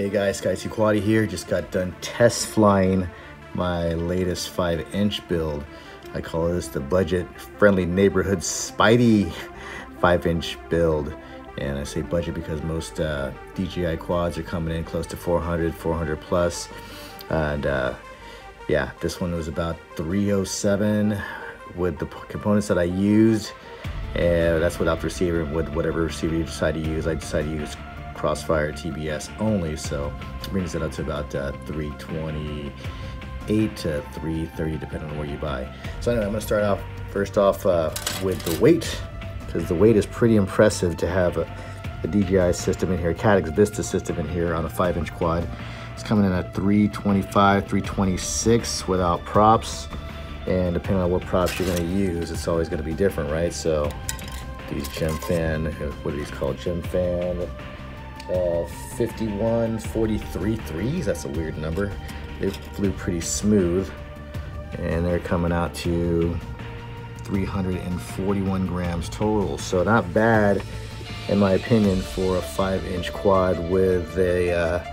Hey guys, Scotty Quady here. Just got done test flying my latest 5 inch build. I call this the budget friendly neighborhood Spidey 5 inch build. And I say budget because most uh, DJI quads are coming in close to 400, 400 plus. And uh, yeah, this one was about 307 with the components that I used. And that's without the receiver, with whatever receiver you decide to use. I decided to use Crossfire TBS only, so it brings it up to about uh, 328 to 330 depending on where you buy. So anyway, I'm gonna start off first off uh, with the weight, because the weight is pretty impressive to have a, a DJI system in here, Caddx Vista system in here on a five inch quad. It's coming in at 325, 326 without props. And depending on what props you're gonna use, it's always gonna be different, right? So these Gemfan, what are these called? Gemfan uh, 51, 43 threes. That's a weird number. They flew pretty smooth and they're coming out to 341 grams total. So not bad in my opinion for a five inch quad with a uh,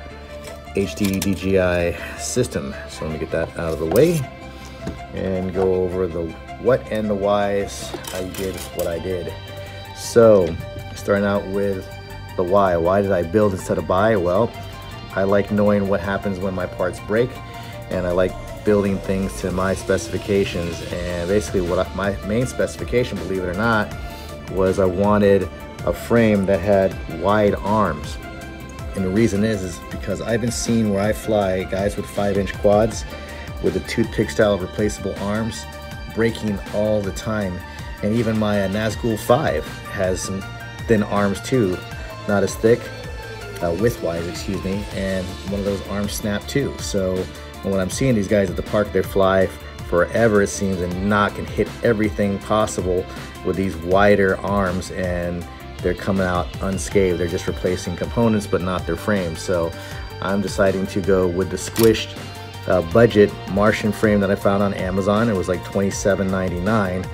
HD DJI system. So let me get that out of the way and go over the what and the whys I did what I did. So starting out with the why. Why did I build instead of buy? Well, I like knowing what happens when my parts break and I like building things to my specifications and basically what I, my main specification, believe it or not, was I wanted a frame that had wide arms. And the reason is, is because I've been seeing where I fly guys with five inch quads with the toothpick style replaceable arms breaking all the time. And even my Nazgul 5 has some thin arms too not as thick, uh, width-wise, excuse me, and one of those arms snap too. So when I'm seeing these guys at the park, they fly forever, it seems, and knock and hit everything possible with these wider arms, and they're coming out unscathed. They're just replacing components, but not their frames. So I'm deciding to go with the squished uh, budget Martian frame that I found on Amazon. It was like $27.99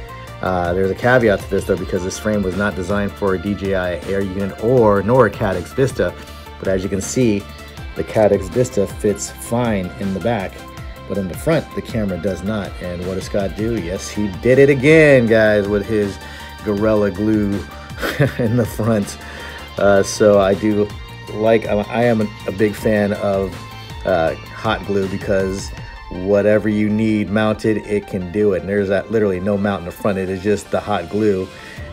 uh, there's a caveat to this though because this frame was not designed for a DJI Air unit or nor a Caddx Vista, but as you can see, the Caddx Vista fits fine in the back, but in the front, the camera does not. And what does Scott do? Yes, he did it again, guys, with his Gorilla Glue in the front. Uh, so I do like, I am a big fan of uh, hot glue because whatever you need mounted, it can do it. And there's that literally no mount in the front. It is just the hot glue.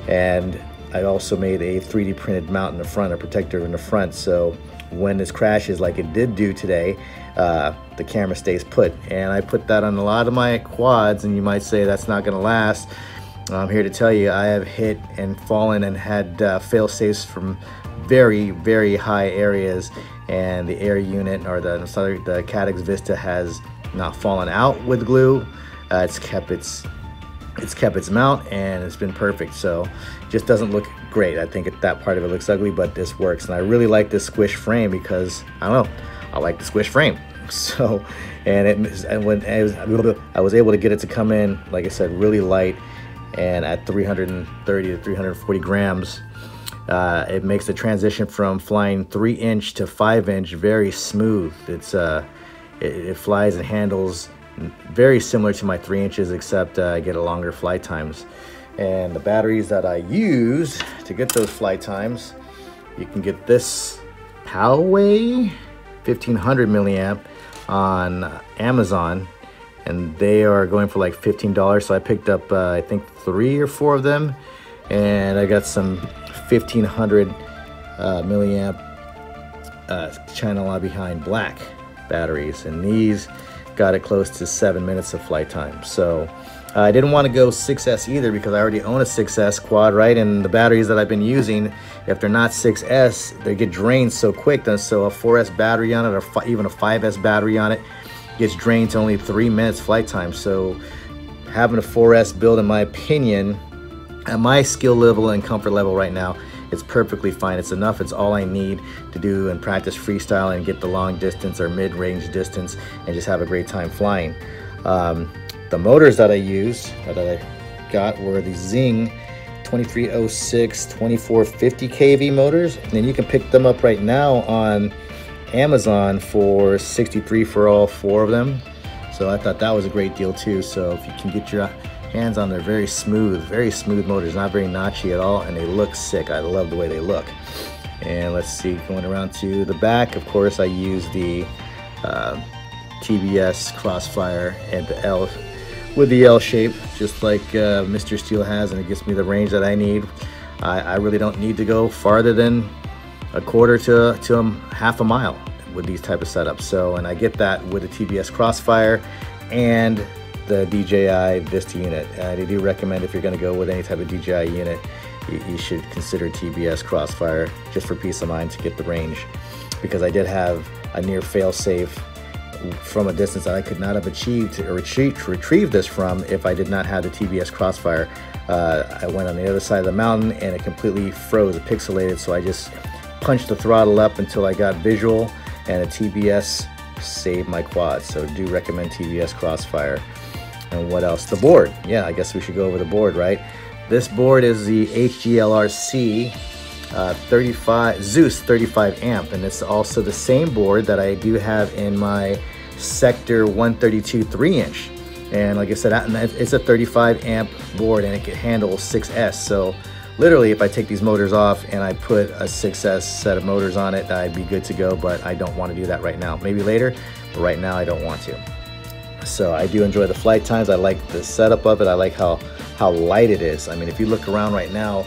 And I also made a 3D printed mount in the front, a protector in the front. So when this crashes like it did do today, uh, the camera stays put. And I put that on a lot of my quads and you might say that's not gonna last. I'm here to tell you I have hit and fallen and had uh, fail safes from very, very high areas and the air unit or the, sorry, the Caddx Vista has not fallen out with glue. Uh, it's kept its it's kept its mount and it's been perfect. So just doesn't look great. I think that part of it looks ugly, but this works. And I really like this squish frame because I don't know, I like the squish frame. So, and it and when I was, I was able to get it to come in, like I said, really light and at 330 to 340 grams. Uh, it makes the transition from flying three inch to five inch very smooth. It's uh, it, it flies and handles very similar to my three inches, except uh, I get a longer flight times. And the batteries that I use to get those flight times, you can get this Poway 1500 milliamp on Amazon and they are going for like $15. So I picked up, uh, I think three or four of them and I got some 1500 uh, milliamp uh, China Behind black batteries and these got it close to seven minutes of flight time. So uh, I didn't want to go 6S either because I already own a 6S quad, right? And the batteries that I've been using, if they're not 6S, they get drained so quick. So a 4S battery on it or even a 5S battery on it gets drained to only three minutes flight time. So having a 4S build, in my opinion, at my skill level and comfort level right now, it's perfectly fine. It's enough. It's all I need to do and practice freestyle and get the long distance or mid-range distance and just have a great time flying. Um, the motors that I used, that I got were the Xing 2306 2450 kV motors. And you can pick them up right now on Amazon for 63 for all four of them. So I thought that was a great deal too. So if you can get your hands on, they're very smooth, very smooth motors, not very notchy at all, and they look sick. I love the way they look. And let's see, going around to the back, of course, I use the uh, TBS Crossfire and the L with the L shape, just like uh, Mr. Steele has, and it gives me the range that I need. I, I really don't need to go farther than a quarter to, to a half a mile with these type of setups. So, and I get that with the TBS Crossfire and the DJI Vista unit. I do recommend if you're gonna go with any type of DJI unit, you, you should consider TBS Crossfire just for peace of mind to get the range. Because I did have a near fail safe from a distance that I could not have achieved or retrieve, retrieve this from if I did not have the TBS Crossfire. Uh, I went on the other side of the mountain and it completely froze, pixelated, so I just punched the throttle up until I got visual and a TBS saved my quad. So do recommend TBS Crossfire. And what else? The board. Yeah, I guess we should go over the board, right? This board is the HGLRC uh, 35 Zeus 35 amp, and it's also the same board that I do have in my Sector 132 3 inch. And like I said, it's a 35 amp board and it can handle 6S. So literally if I take these motors off and I put a 6S set of motors on it, I'd be good to go, but I don't want to do that right now. Maybe later, but right now I don't want to. So I do enjoy the flight times. I like the setup of it. I like how, how light it is. I mean, if you look around right now,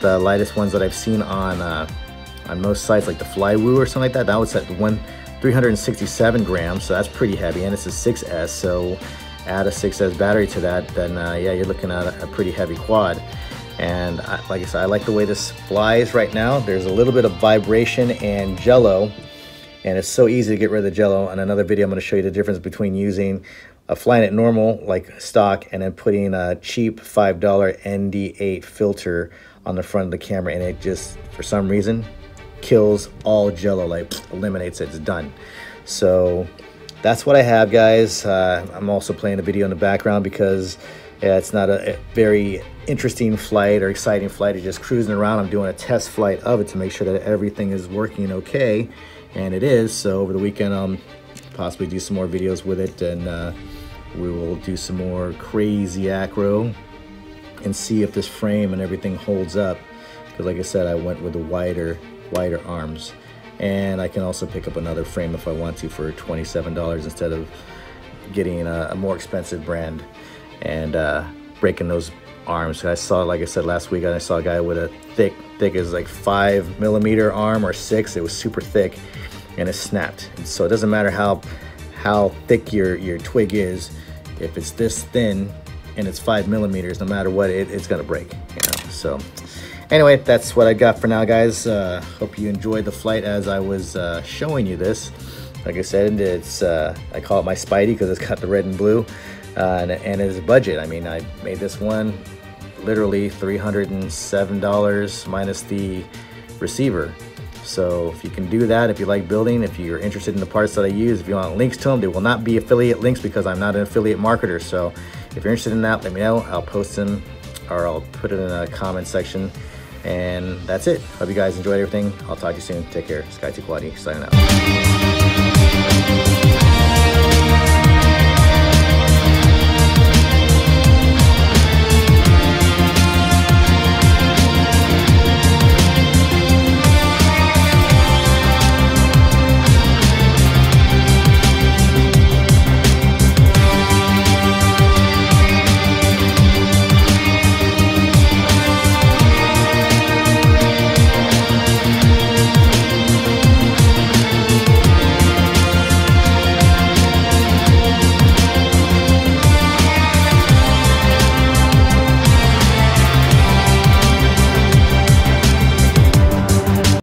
the lightest ones that I've seen on uh, on most sites, like the Flywoo or something like that, that was at one 367 grams, so that's pretty heavy, and it's a 6S, so add a 6S battery to that, then uh, yeah, you're looking at a, a pretty heavy quad. And I, like I said, I like the way this flies right now. There's a little bit of vibration and jello, and it's so easy to get rid of the jello. In another video, I'm going to show you the difference between using a flying it normal, like stock, and then putting a cheap $5 ND8 filter on the front of the camera, and it just, for some reason, kills all jello, like eliminates it, it's done. So that's what I have, guys. Uh, I'm also playing a video in the background because yeah, it's not a, a, very interesting flight or exciting flight. It's just cruising around. I'm doing a test flight of it to make sure that everything is working okay, and it is. So over the weekend, I'll possibly do some more videos with it, and uh, we will do some more crazy acro and see if this frame and everything holds up. Because like I said, I went with the wider, wider arms. And I can also pick up another frame if I want to for $27 instead of getting a, a more expensive brand and uh, breaking those arms. I saw, like I said last week, I saw a guy with a thick, thick as like five millimeter arm or six. It was super thick, and it snapped. And so it doesn't matter how how thick your your twig is. If it's this thin and it's five millimeters, no matter what, it, it's gonna break. You know. So anyway, that's what I got for now, guys. Uh, hope you enjoyed the flight as I was uh, showing you this. Like I said, it's uh, I call it my Spidey because it's got the red and blue uh, and, and his budget. I mean, I made this one literally $307 minus the receiver. So if you can do that, if you like building, if you're interested in the parts that I use, if you want links to them, they will not be affiliate links because I'm not an affiliate marketer. So if you're interested in that, let me know. I'll post them or I'll put it in a comment section. And that's it. Hope you guys enjoyed everything. I'll talk to you soon. Take care. Scotty2Quady signing out.